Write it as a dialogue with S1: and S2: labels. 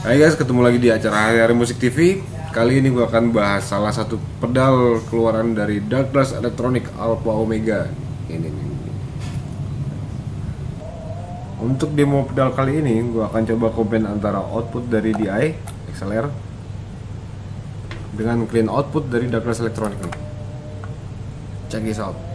S1: Hai guys, ketemu lagi di acara Hari Hari Musik TV. Kali ini gue akan bahas salah satu pedal keluaran dari Dark Glass Electronic Alpha Omega. Ini nih. Untuk demo pedal kali ini, gue akan coba combine antara output dari DI XLR dengan clean output dari Dark Glass Electronic. Check this out.